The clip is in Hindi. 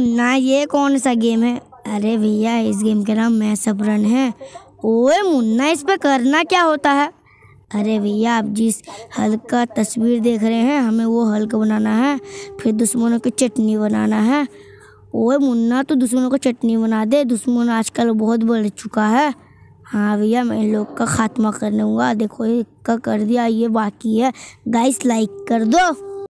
मुन्ना ये कौन सा गेम है? अरे भैया, इस गेम का नाम मैं सबरन है। ओए मुन्ना, इस पे करना क्या होता है? अरे भैया, आप जिस हल का तस्वीर देख रहे हैं, हमें वो हल्क बनाना है, फिर दुश्मनों की चटनी बनाना है। ओए मुन्ना तो दुश्मनों को चटनी बना दे, दुश्मन आजकल बहुत बढ़ चुका है। हाँ भैया, मैं इन लोग का खात्मा कर लूँगा। देखो, एक का कर दिया, ये बाकी है। गाइस लाइक कर दो।